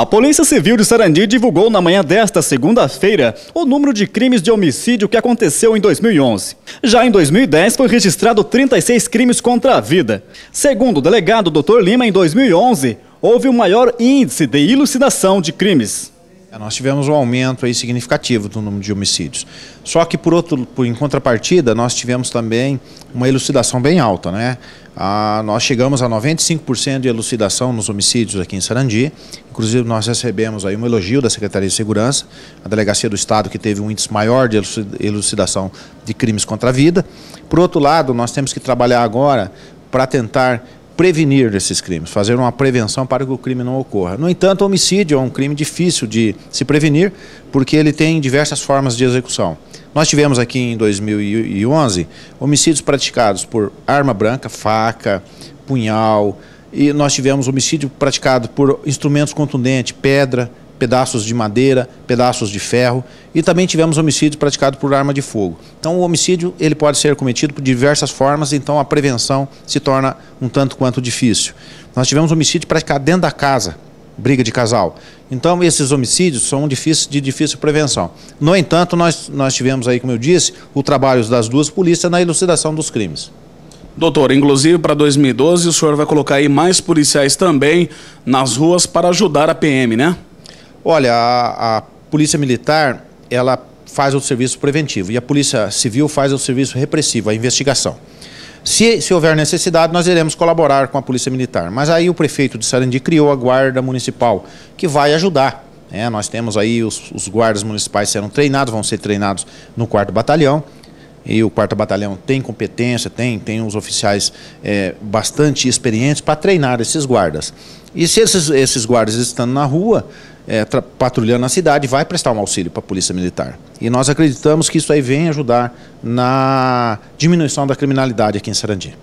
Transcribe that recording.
A Polícia Civil de Sarandi divulgou na manhã desta segunda-feira o número de crimes de homicídio que aconteceu em 2011. Já em 2010 foi registrado 36 crimes contra a vida. Segundo o delegado Dr. Lima, em 2011 houve o maior índice de elucidação de crimes. É, nós tivemos um aumento aí significativo do número de homicídios. Só que, por outro, por, em contrapartida, nós tivemos também uma elucidação bem alta. Né? Ah, nós chegamos a 95% de elucidação nos homicídios aqui em Sarandi. Inclusive, nós recebemos aí um elogio da Secretaria de Segurança, a Delegacia do Estado, que teve um índice maior de elucidação de crimes contra a vida. Por outro lado, nós temos que trabalhar agora para tentar prevenir esses crimes, fazer uma prevenção para que o crime não ocorra. No entanto, homicídio é um crime difícil de se prevenir, porque ele tem diversas formas de execução. Nós tivemos aqui em 2011 homicídios praticados por arma branca, faca, punhal, e nós tivemos homicídio praticado por instrumentos contundentes, pedra, pedaços de madeira, pedaços de ferro e também tivemos homicídio praticado por arma de fogo. Então o homicídio ele pode ser cometido por diversas formas, então a prevenção se torna um tanto quanto difícil. Nós tivemos homicídio praticado dentro da casa, briga de casal. Então esses homicídios são difíceis, de difícil prevenção. No entanto, nós, nós tivemos aí, como eu disse, o trabalho das duas polícias na elucidação dos crimes. Doutor, inclusive para 2012 o senhor vai colocar aí mais policiais também nas ruas para ajudar a PM, né? Olha, a, a Polícia Militar, ela faz o serviço preventivo e a Polícia Civil faz o serviço repressivo, a investigação. Se, se, houver necessidade, nós iremos colaborar com a Polícia Militar. Mas aí o prefeito de Sarandi criou a Guarda Municipal, que vai ajudar. É, nós temos aí os, os guardas municipais serão treinados, vão ser treinados no quarto batalhão. E o quarto batalhão tem competência, tem, tem os oficiais é, bastante experientes para treinar esses guardas. E se esses, esses guardas estando na rua, é, patrulhando a cidade, vai prestar um auxílio para a Polícia Militar. E nós acreditamos que isso aí vem ajudar na diminuição da criminalidade aqui em Sarandi.